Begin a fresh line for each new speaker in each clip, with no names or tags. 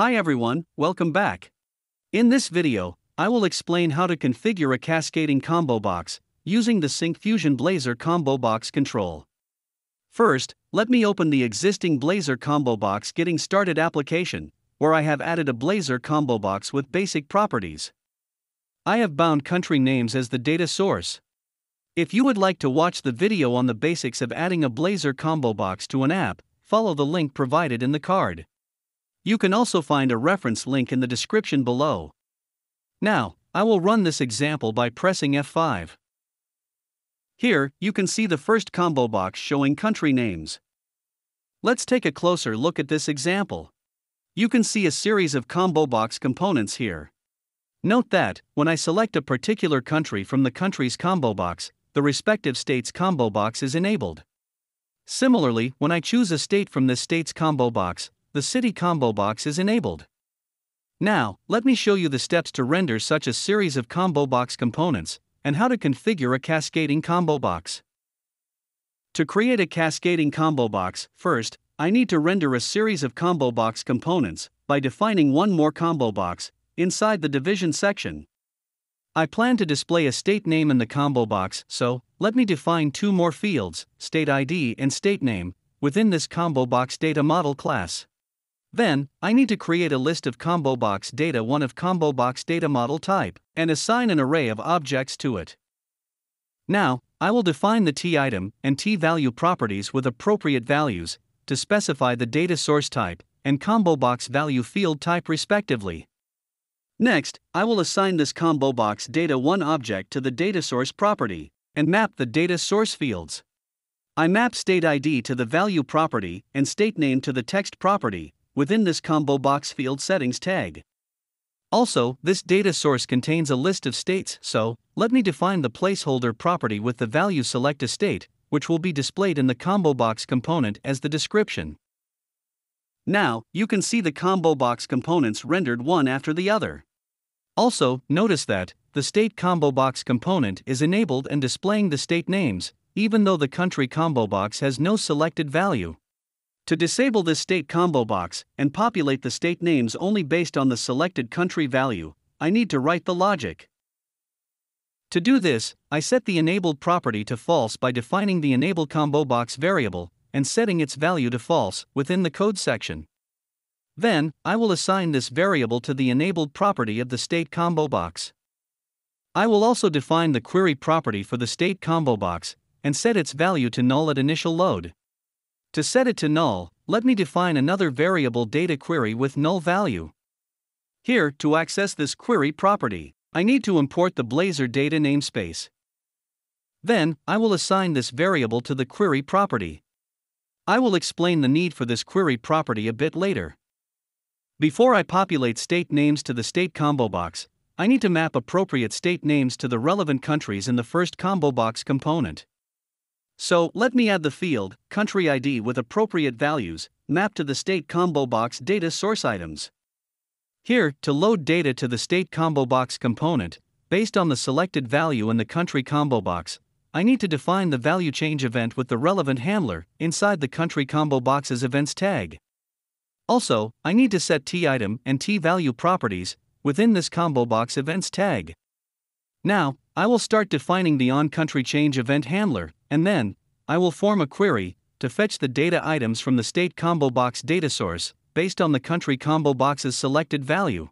Hi everyone, welcome back. In this video, I will explain how to configure a cascading combo box using the Syncfusion Blazor combo box control. First, let me open the existing Blazor combo box getting started application, where I have added a Blazor combo box with basic properties. I have bound country names as the data source. If you would like to watch the video on the basics of adding a Blazor combo box to an app, follow the link provided in the card. You can also find a reference link in the description below. Now, I will run this example by pressing F5. Here, you can see the first combo box showing country names. Let's take a closer look at this example. You can see a series of combo box components here. Note that, when I select a particular country from the country's combo box, the respective state's combo box is enabled. Similarly, when I choose a state from this state's combo box, the City combo box is enabled. Now, let me show you the steps to render such a series of combo box components, and how to configure a cascading combo box. To create a cascading combo box, first, I need to render a series of combo box components by defining one more combo box inside the division section. I plan to display a state name in the combo box, so let me define two more fields, state ID and state name, within this combo box data model class. Then, I need to create a list of combo box data one of combo box data model type and assign an array of objects to it. Now, I will define the t item and t value properties with appropriate values to specify the data source type and combo box value field type respectively. Next, I will assign this combo box data 1 object to the data source property and map the data source fields. I map state ID to the value property and state name to the text property within this combo box field settings tag. Also, this data source contains a list of states, so let me define the placeholder property with the value select a state, which will be displayed in the combo box component as the description. Now, you can see the combo box components rendered one after the other. Also, notice that the state combo box component is enabled and displaying the state names, even though the country combo box has no selected value. To disable this state combo box and populate the state names only based on the selected country value, I need to write the logic. To do this, I set the enabled property to false by defining the enable combo box variable and setting its value to false within the code section. Then, I will assign this variable to the enabled property of the state combo box. I will also define the query property for the state combo box and set its value to null at initial load. To set it to null, let me define another variable data query with null value. Here, to access this query property, I need to import the Blazor data namespace. Then, I will assign this variable to the query property. I will explain the need for this query property a bit later. Before I populate state names to the state combo box, I need to map appropriate state names to the relevant countries in the first combo box component. So let me add the field, country ID with appropriate values, mapped to the state combo box data source items. Here, to load data to the state combo box component, based on the selected value in the country combo box, I need to define the value change event with the relevant handler inside the country combo box's events tag. Also, I need to set t item and t value properties within this combo box events tag. Now, I will start defining the on country change event handler and then, I will form a query to fetch the data items from the state combo box data source based on the country combo box's selected value.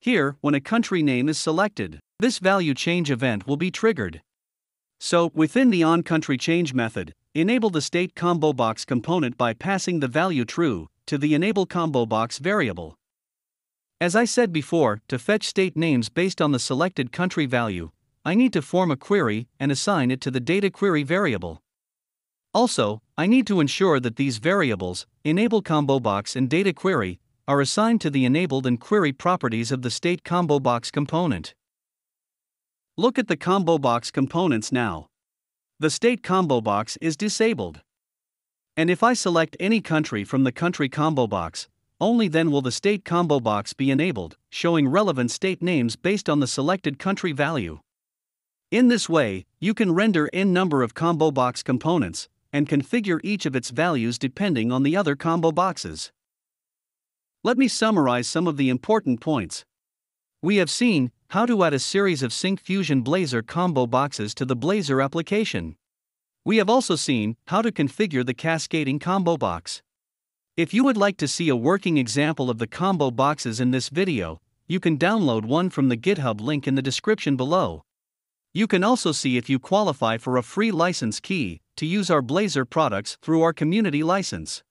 Here, when a country name is selected, this value change event will be triggered. So, within the onCountryChange method, enable the state combo box component by passing the value true to the enable combo box variable. As I said before, to fetch state names based on the selected country value, I need to form a query and assign it to the data query variable. Also, I need to ensure that these variables, enable combo box and data query, are assigned to the enabled and query properties of the state combo box component. Look at the combo box components now. The state combo box is disabled. And if I select any country from the country combo box, only then will the state combo box be enabled, showing relevant state names based on the selected country value. In this way, you can render n number of combo box components and configure each of its values depending on the other combo boxes. Let me summarize some of the important points. We have seen how to add a series of Syncfusion Blazor combo boxes to the Blazor application. We have also seen how to configure the cascading combo box. If you would like to see a working example of the combo boxes in this video, you can download one from the GitHub link in the description below. You can also see if you qualify for a free license key to use our Blazor products through our community license.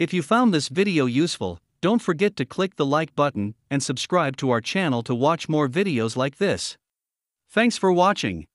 If you found this video useful, don't forget to click the like button and subscribe to our channel to watch more videos like this. Thanks for watching.